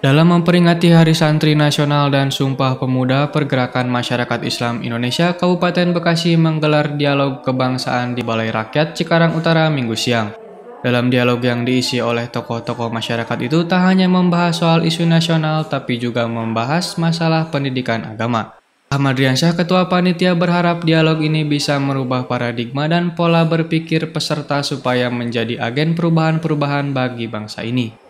Dalam memperingati Hari Santri Nasional dan Sumpah Pemuda Pergerakan Masyarakat Islam Indonesia, Kabupaten Bekasi menggelar dialog kebangsaan di Balai Rakyat Cikarang Utara Minggu siang. Dalam dialog yang diisi oleh tokoh-tokoh masyarakat itu tak hanya membahas soal isu nasional, tapi juga membahas masalah pendidikan agama. Ahmad Riansyah, Ketua Panitia berharap dialog ini bisa merubah paradigma dan pola berpikir peserta supaya menjadi agen perubahan-perubahan bagi bangsa ini.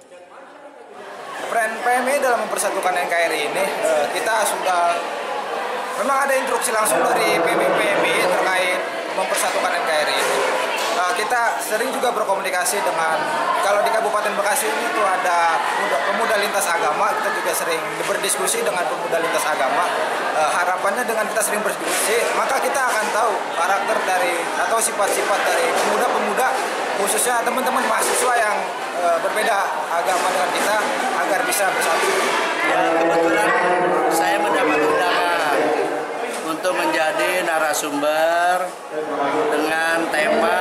PMI dalam mempersatukan NKRI ini eh, kita sudah memang ada instruksi langsung dari PMI terkait mempersatukan NKRI ini. Eh, kita sering juga berkomunikasi dengan kalau di Kabupaten Bekasi ini tuh ada pemuda, pemuda lintas agama kita juga sering berdiskusi dengan pemuda lintas agama uh, harapannya dengan kita sering berdiskusi maka kita akan tahu karakter dari atau sifat-sifat dari pemuda-pemuda khususnya teman-teman mahasiswa yang berbeda agama dengan kita agar bisa bersatu. Ya kebetulan saya mendapat undangan untuk menjadi narasumber dengan tema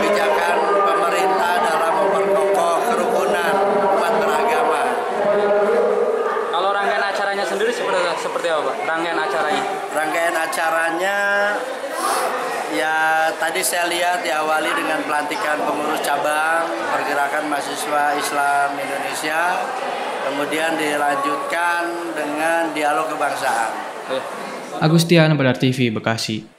kebijakan pemerintah dalam memperkokoh kerukunan umat beragama. Kalau rangkaian acaranya sendiri seperti seperti apa, Rangkaian acaranya? Rangkaian acaranya Ya tadi saya lihat diawali dengan pelantikan pengurus cabang pergerakan mahasiswa Islam Indonesia, kemudian dilanjutkan dengan dialog kebangsaan. Agustian Badar TV Bekasi.